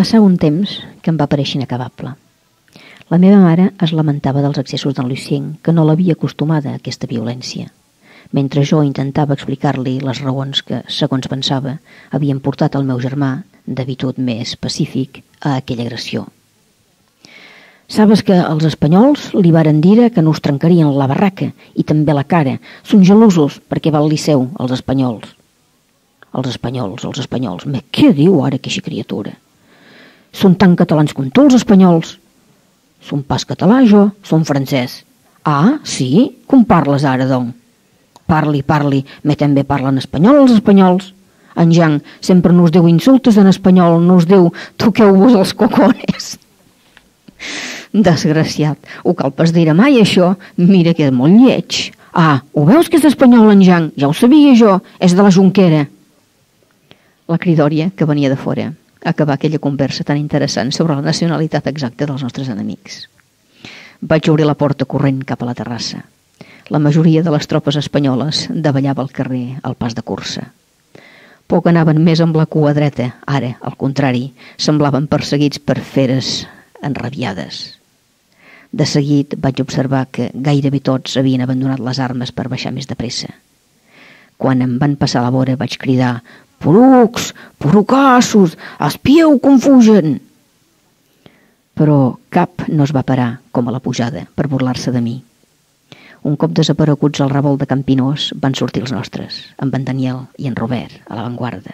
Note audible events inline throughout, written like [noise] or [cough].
Passà un temps que em va pareixer inacabable. La meva mare es lamentava dels excessos d'en Lucien, que no l'havia acostumada a aquesta violència, mentre jo intentava explicar-li les raons que, segons pensava, havien portat el meu germà, d'habitud més pacífic, a aquella agressió. Sabes que els espanyols li varen dir que no us trencarien la barraca i també la cara. Són gelosos perquè va al liceu, els espanyols. Els espanyols, els espanyols. Me, què diu ara aquesta criatura? Són tan catalans com tu, els espanyols. Són pas català, jo, són francès. Ah, sí? Com parles ara, doncs? Parli, parli, me també parlen espanyol els espanyols. En Jan sempre nos diu insultes en espanyol, nos diu toqueu-vos els cocones. [laughs] Desgraciat, ho cal pas dir mai això, mira que és molt lleig. Ah, ho veus que és espanyol en Jan? Ja ho sabia jo, és de la Junquera. La cridòria que venia de fora acabar aquella conversa tan interessant sobre la nacionalitat exacta dels nostres enemics. Vaig obrir la porta corrent cap a la terrassa. La majoria de les tropes espanyoles davallava al carrer al pas de cursa. Poc anaven més amb la cua dreta, ara, al contrari, semblaven perseguits per feres enrabiades. De seguit vaig observar que gairebé tots havien abandonat les armes per baixar més de pressa. Quan em van passar la vora vaig cridar «Porucs! Porucassos! Espieu com fugen!» Però cap no es va parar, com a la pujada, per burlar-se de mi. Un cop desapareguts al revolt de Campinós van sortir els nostres, amb en Daniel i en Robert, a l'avantguarda.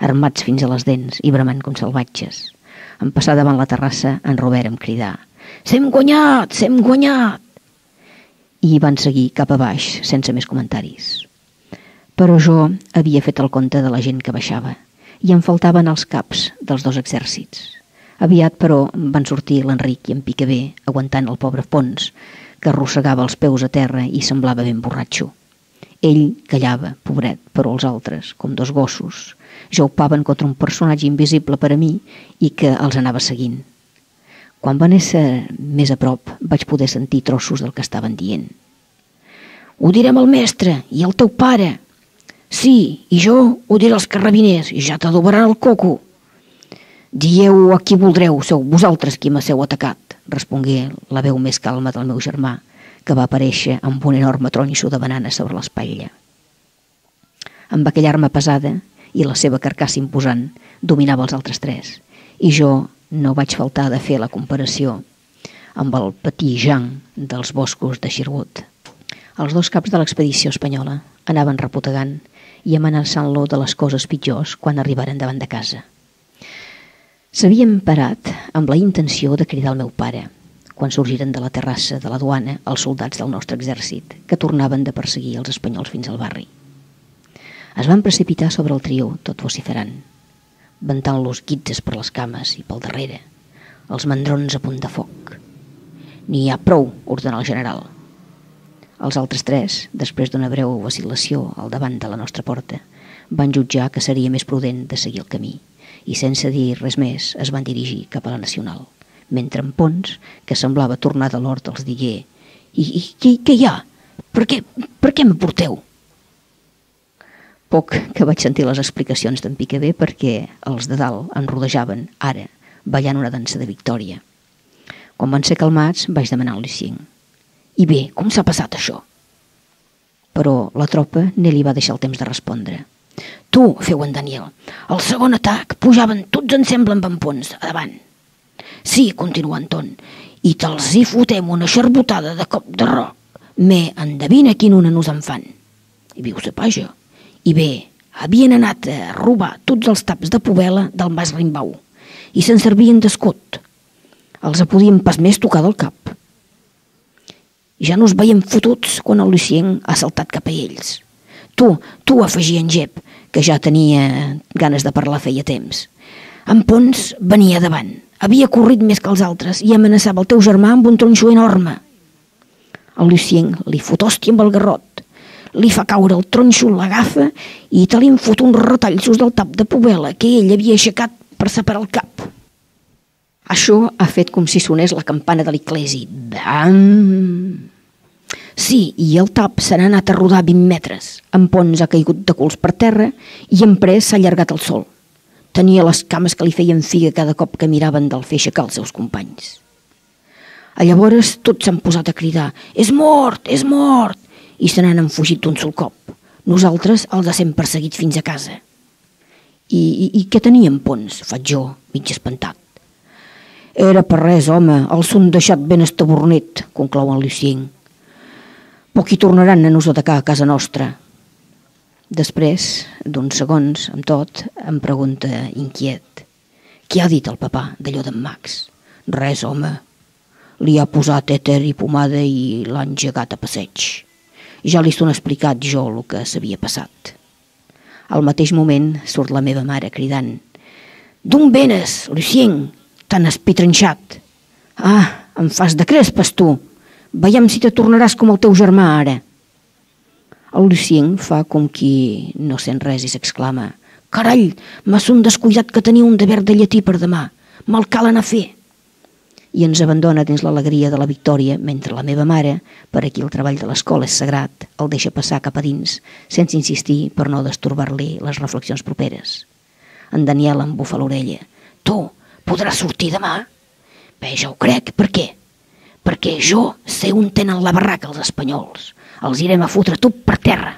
Armats fins a les dents i bramant com salvatges. En passar davant la terrassa, en Robert em cridà S'hem guanyat, s'hem guanyat! I van seguir cap a baix, sense més comentaris. Però jo havia fet el compte de la gent que baixava i em faltaven els caps dels dos exèrcits. Aviat, però, van sortir l'Enric i en Picabé aguantant el pobre Pons, que arrossegava els peus a terra i semblava ben borratxo. Ell callava, pobret, però els altres, com dos gossos, jaupaven contra un personatge invisible per a mi i que els anava seguint. Quan van ésser més a prop, vaig poder sentir trossos del que estaven dient. Ho direm al mestre i al teu pare. Sí, i jo ho diré als carrabiners i ja t'adobaran el coco. Dieu a qui voldreu, sou vosaltres qui m'heu atacat, respongué la veu més calma del meu germà, que va aparèixer amb un enorme tronxo de banana sobre l'espatlla. Amb aquella arma pesada i la seva carcassa imposant, dominava els altres tres, i jo no vaig faltar de fer la comparació amb el petit Jean dels boscos de Sherwood. Els dos caps de l'expedició espanyola anaven reputegant i amenaçant-lo de les coses pitjors quan arribaren davant de casa. S'havien parat amb la intenció de cridar el meu pare, quan sorgiren de la terrassa de la duana els soldats del nostre exèrcit, que tornaven de perseguir els espanyols fins al barri. Es van precipitar sobre el trio, tot vociferant ventant-los guitzes per les cames i pel darrere, els mandrons a punt de foc. N'hi ha prou, ordenà el general. Els altres tres, després d'una breu vacil·lació al davant de la nostra porta, van jutjar que seria més prudent de seguir el camí i sense dir res més es van dirigir cap a la Nacional, mentre en Pons, que semblava tornar de l'hort, els digué «I, i què, què hi ha? Per què, per què m'aporteu?» Poc que vaig sentir les explicacions d'en Piquebé perquè els de dalt en rodejaven, ara, ballant una dansa de victòria. Quan van ser calmats, vaig demanar al Lucien. I bé, com s'ha passat això? Però la tropa ne li va deixar el temps de respondre. Tu, feu en Daniel, el segon atac pujaven tots en sembla amb ampons, a davant. Sí, continua Anton, i te'ls hi fotem una xerbotada de cop de roc. Me endevina quin una nos en fan. I viu sa paja. I bé, havien anat a robar tots els taps de povela del Mas Rimbau i se'n servien d'escot. Els podien pas més tocar del cap. Ja no es veiem fotuts quan el Lucien ha saltat cap a ells. Tu, tu afegia en Jep, que ja tenia ganes de parlar feia temps. En Pons venia davant, havia corrit més que els altres i amenaçava el teu germà amb un tronxo enorme. El Lucien li fot hòstia amb el garrot li fa caure el tronxo, l'agafa i te li fot uns retalls del tap de povela que ell havia aixecat per separar el cap. Això ha fet com si sonés la campana de l'Iclesi. Bam! Sí, i el tap se n'ha anat a rodar 20 metres. En Pons ha caigut de culs per terra i en Pres s'ha allargat el sol. Tenia les cames que li feien figa cada cop que miraven del fer aixecar els seus companys. A llavors tots s'han posat a cridar «És mort! És mort!» i se n'han enfugit d'un sol cop. Nosaltres els hem perseguit fins a casa. I, i, i què teníem, Pons? Faig jo, mig espantat. Era per res, home, els són deixat ben estabornet, conclou en Lucien. Poc hi tornaran a nos atacar a casa nostra. Després, d'uns segons, amb tot, em pregunta inquiet. Què ha dit el papà d'allò d'en Max? Res, home. Li ha posat èter i pomada i l'ha engegat a passeig. Ja li son explicat jo el que s'havia passat. Al mateix moment surt la meva mare cridant «D'on venes, Lucien? Tan espitranxat!» «Ah, em fas de crespes, tu! Veiem si te tornaràs com el teu germà ara!» El Lucien fa com qui no sent res i s'exclama «Carall, m'ha son descuidat que tenia un deber de llatí per demà. Me'l cal anar a fer!» i ens abandona dins l'alegria de la victòria mentre la meva mare, per aquí el treball de l'escola és sagrat, el deixa passar cap a dins, sense insistir per no destorbar-li les reflexions properes. En Daniel em bufa l'orella. Tu podràs sortir demà? Bé, ja ho crec. Per què? Perquè jo sé on tenen la barraca els espanyols. Els irem a fotre tot per terra.